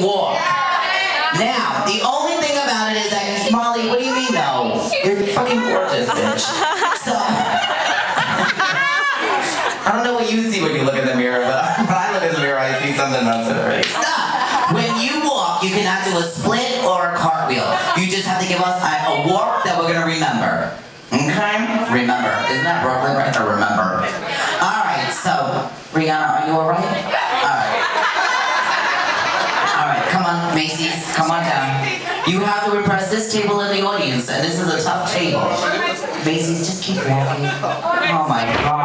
walk. Now, the only thing about it is that, Molly, what do you mean no? You're fucking gorgeous, bitch. So, I don't know what you see when you look in the mirror, but when I look in the mirror, I see something else in it. Stop! When you walk, you cannot do a split or a cartwheel. You just have to give us a, a walk that we're gonna remember. Okay? Remember. Isn't that Brooklyn right there? Remember. Alright, so, Rihanna, are you alright? Alright. Come on, Macy's, come on down. You have to impress this table in the audience, and this is a tough table. Macy's, just keep walking. Oh my god.